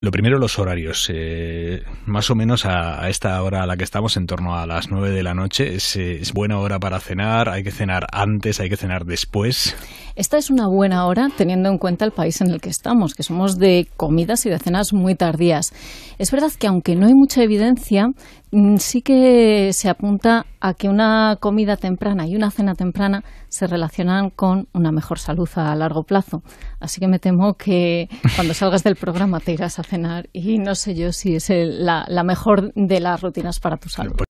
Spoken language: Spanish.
Lo primero, los horarios. Eh, más o menos a, esta hora a la que estamos, en torno a las 9 de la noche, es, es, buena hora para cenar. Hay que cenar antes, hay que cenar después. Esta es una buena hora teniendo en cuenta el país en el que estamos, que somos de comidas y de cenas muy tardías. Es verdad que aunque no hay mucha evidencia, mm, sí que se apunta a que una comida temprana y una cena temprana se relacionan con una mejor salud a largo plazo. Así que me temo que cuando salgas del programa te irás a cenar y no sé yo si es la, la mejor de las rutinas para tu salud.